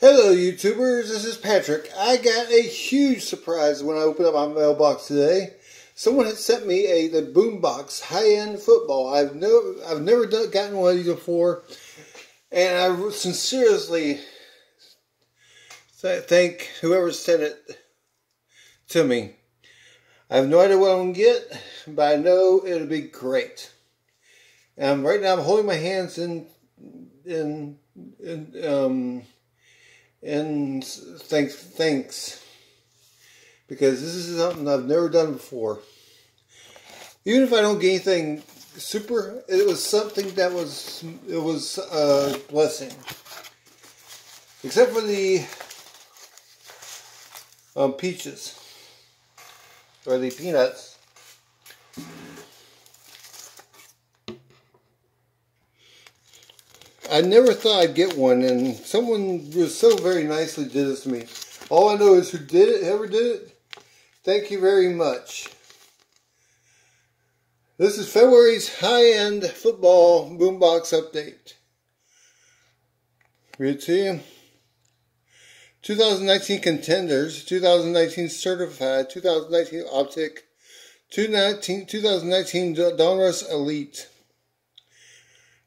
Hello, YouTubers. This is Patrick. I got a huge surprise when I opened up my mailbox today. Someone had sent me a the Boombox high-end football. I've no, I've never done, gotten one of these before, and I sincerely th thank whoever sent it to me. I have no idea what I'm gonna get, but I know it'll be great. And right now, I'm holding my hands in in in um and thanks thanks because this is something I've never done before. Even if I don't get anything super, it was something that was it was a blessing. Except for the um, peaches or the peanuts. I never thought I'd get one, and someone was so very nicely did this to me. All I know is who did it, whoever did it, thank you very much. This is February's high-end football boombox update. Read it to you. 2019 contenders, 2019 certified, 2019 optic, 2019, 2019 Donruss Elite.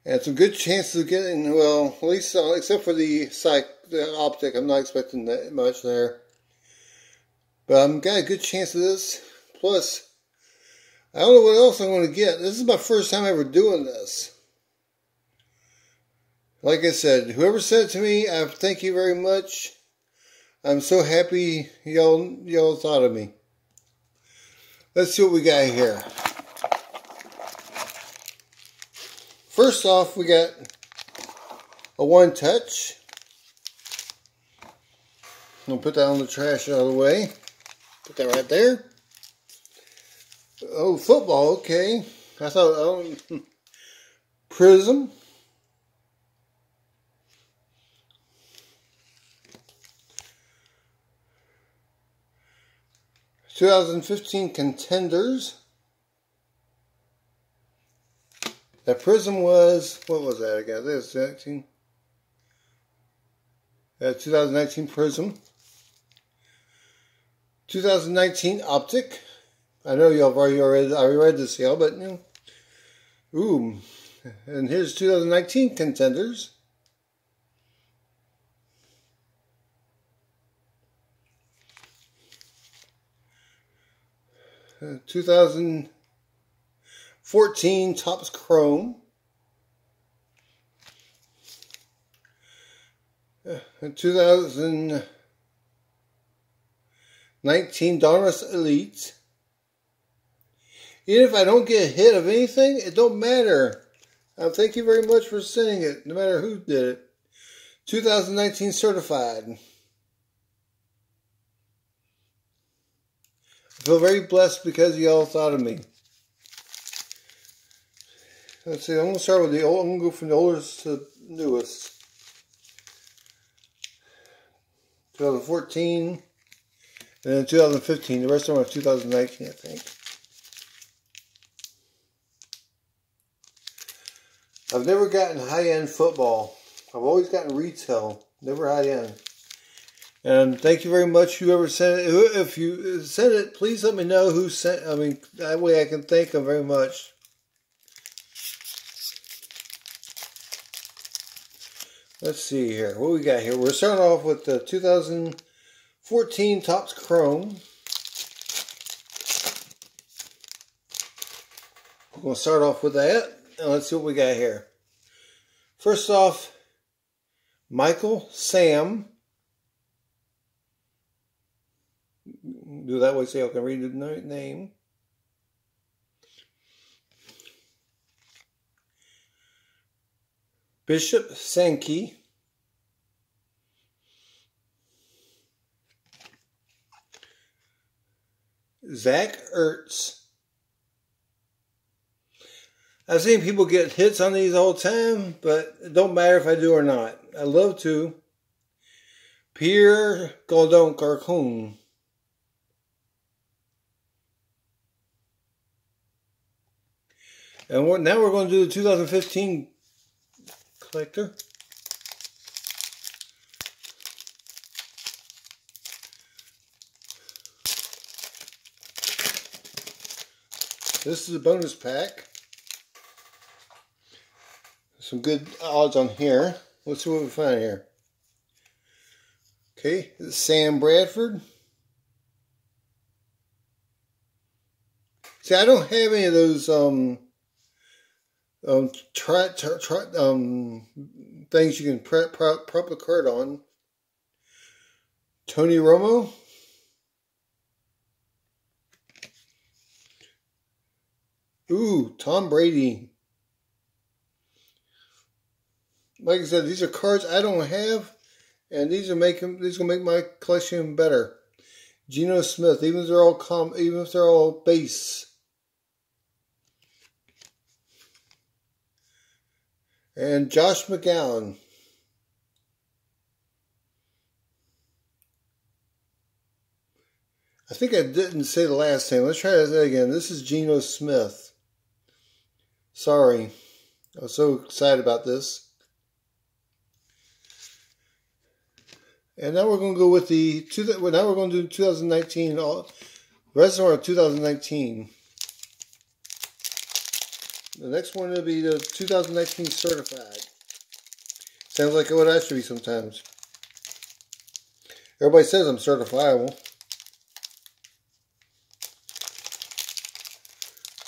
And some good chances of getting, well, at least, uh, except for the psych, the optic, I'm not expecting that much there. But I'm got a good chance of this. Plus, I don't know what else I'm going to get. This is my first time ever doing this. Like I said, whoever it to me, I thank you very much. I'm so happy y'all y'all thought of me. Let's see what we got here. First off, we got a one touch. I'm gonna put that on the trash out of the way. Put that right there. Oh, football, okay. I thought, oh, Prism. Two thousand fifteen contenders. That prism was, what was that? Got this, 19. Uh, 2019 prism. 2019 optic. I know y'all have already read, I read this, y'all, but you know. Ooh. And here's 2019 contenders. Uh, 2000. 14 Topps Chrome. Uh, 2019 Donruss Elite. Even if I don't get a hit of anything, it don't matter. Uh, thank you very much for sending it, no matter who did it. 2019 Certified. I feel very blessed because y'all thought of me. Let's see, I'm going to start with the old, I'm going to go from the oldest to newest. 2014, and then 2015. The rest of them are 2019, I think. I've never gotten high-end football. I've always gotten retail, never high-end. And thank you very much, whoever sent it. If you sent it, please let me know who sent. I mean, that way I can thank them very much. Let's see here. What we got here? We're starting off with the 2014 Topps Chrome. We're going to start off with that. And let's see what we got here. First off, Michael Sam. Do that way so I can read the name. Bishop Sankey, Zach Ertz. I've seen people get hits on these all the time, but it don't matter if I do or not. I love to. Pierre Gaudon Carcoon. And now we're going to do the 2015 collector. This is a bonus pack. Some good odds on here. Let's see what we find here. Okay, Sam Bradford. See, I don't have any of those um, um, try, try, try, um, things you can prep, prop, prop a card on. Tony Romo. Ooh, Tom Brady. Like I said, these are cards I don't have, and these are making these gonna make my collection better. Geno Smith, even if they're all com, even if they're all base. And Josh McCown. I think I didn't say the last name. Let's try that again. This is Geno Smith. Sorry. I was so excited about this. And now we're going to go with the, two, now we're going to do 2019, all, Reservoir of 2019. The next one will be the 2019 Certified. Sounds like what I should be sometimes. Everybody says I'm certifiable.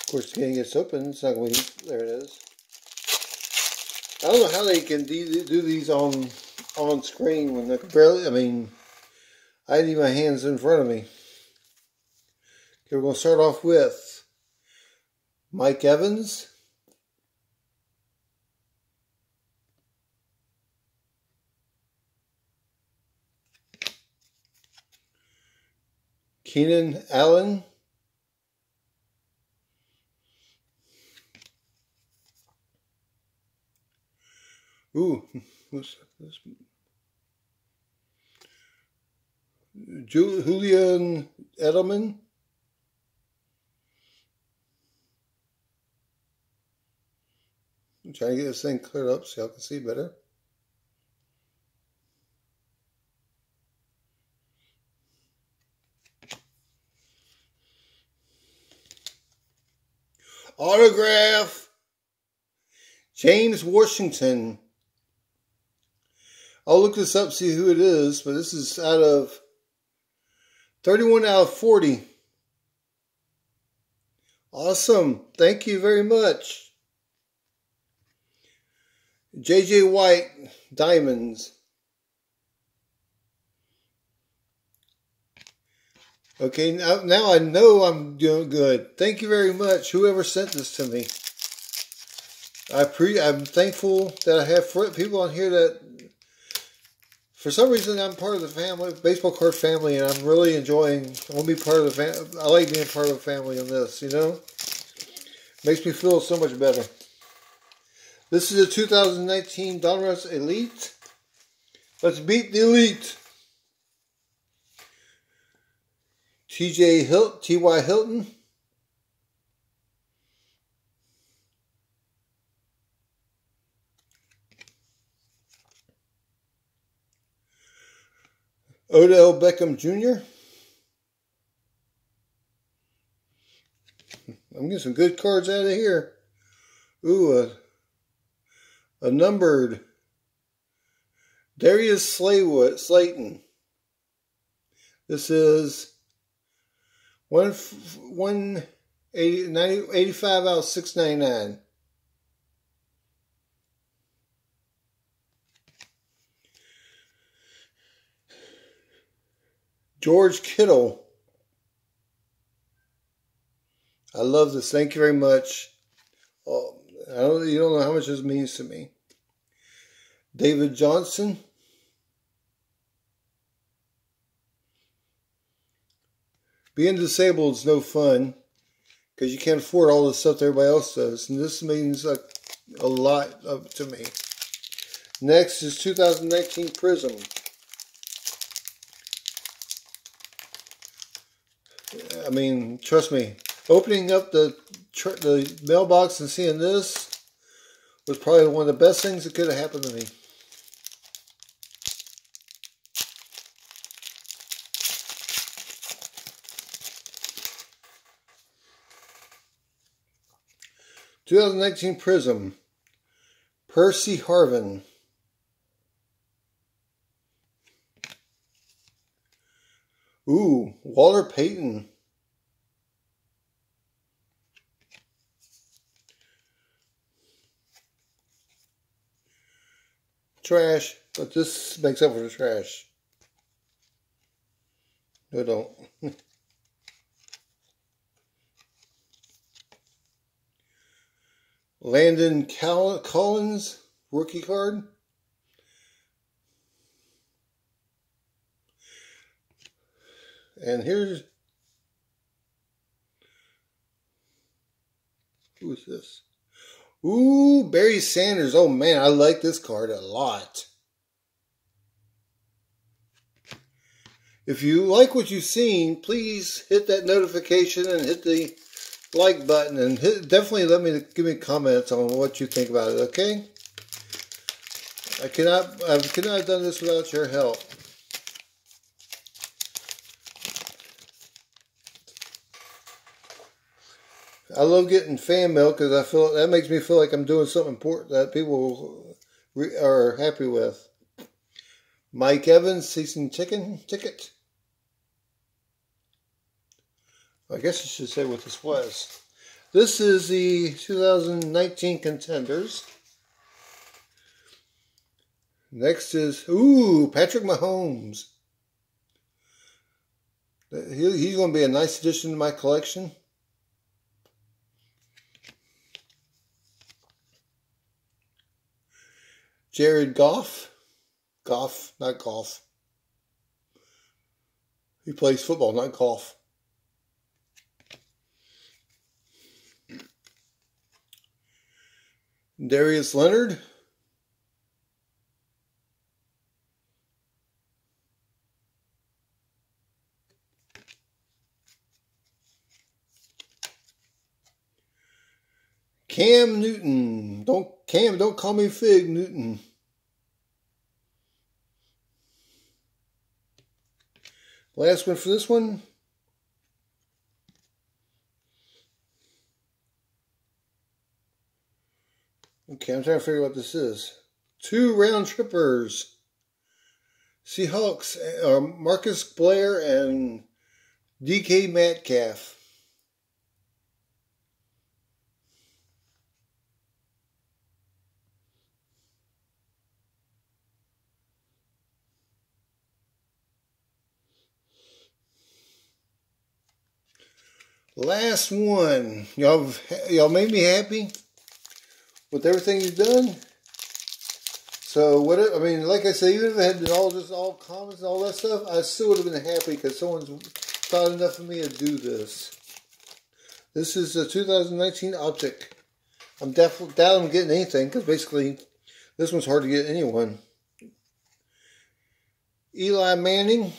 Of course, getting gets open, it's not going to there it is. I don't know how they can do these on on screen when they're barely, I mean, I need my hands in front of me. Okay, we're going to start off with Mike Evans. Keenan Allen. Ooh, this? Julian Edelman. I'm trying to get this thing cleared up so y'all can see better. Autograph. James Washington. I'll look this up, see who it is, but this is out of 31 out of 40. Awesome. Thank you very much. JJ White, Diamonds. Okay, now, now I know I'm doing good. Thank you very much, whoever sent this to me. I pre I'm thankful that I have people on here that, for some reason, I'm part of the family, baseball card family, and I'm really enjoying. I want to be part of the family. I like being part of the family on this. You know, makes me feel so much better. This is a 2019 Donruss Elite. Let's beat the elite. T.J. Hilton, T.Y. Hilton. Odell Beckham Jr. I'm getting some good cards out of here. Ooh, a, a numbered Darius Slaywood, Slayton. This is one, one 80, 90, 85 out of 699. George Kittle. I love this. Thank you very much. Oh, I don't, you don't know how much this means to me. David Johnson. Being disabled is no fun because you can't afford all the stuff that everybody else does. And this means a, a lot of, to me. Next is 2019 Prism. I mean, trust me, opening up the the mailbox and seeing this was probably one of the best things that could have happened to me. 2019 Prism. Percy Harvin. Ooh, Walter Payton. Trash, but this makes up for the trash. No, don't. Landon Collins, rookie card. And here's who's this? Ooh, Barry Sanders. Oh man, I like this card a lot. If you like what you've seen, please hit that notification and hit the like button and hit, definitely let me give me comments on what you think about it. Okay? I cannot I could not have done this without your help. I love getting fan mail because I feel that makes me feel like I'm doing something important that people are happy with. Mike Evans season chicken ticket. I guess I should say what this was. This is the 2019 contenders. Next is ooh Patrick Mahomes. Uh, he's going to be a nice addition to my collection. Jared Goff. Goff, not golf. He plays football, not golf. Darius Leonard. Cam Newton. Don't Cam, don't call me Fig Newton. Last one for this one. Okay, I'm trying to figure out what this is. Two round trippers. Seahawks, uh, Marcus Blair and DK Metcalf. Last one. Y'all, y'all made me happy with everything you've done. So what? I mean, like I said, even if it had all just all comments and all that stuff, I still would have been happy because someone's thought enough of me to do this. This is a 2019 Optic. I'm definitely doubt I'm getting anything because basically this one's hard to get anyone. Eli Manning.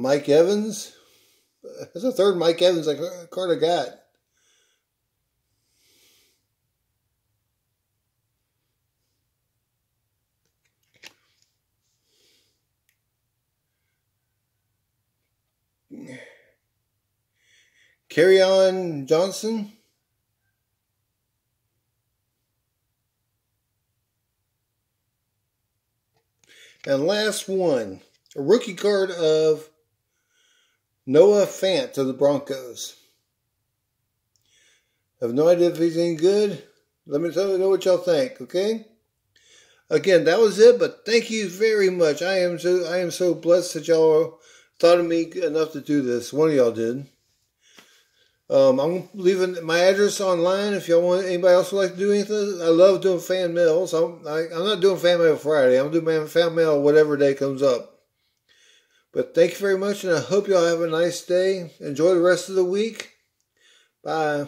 Mike Evans. That's the third Mike Evans I card I got. on Johnson. And last one, a rookie card of Noah Fant of the Broncos. I have no idea if he's any good. Let me know what y'all think, okay? Again, that was it, but thank you very much. I am so I am so blessed that y'all thought of me enough to do this. One of y'all did. Um, I'm leaving my address online if y'all want anybody else would like to do anything. I love doing fan mails. I'm I, am i am not doing fan mail Friday. I'm doing fan mail whatever day comes up. But thank you very much, and I hope y'all have a nice day. Enjoy the rest of the week. Bye.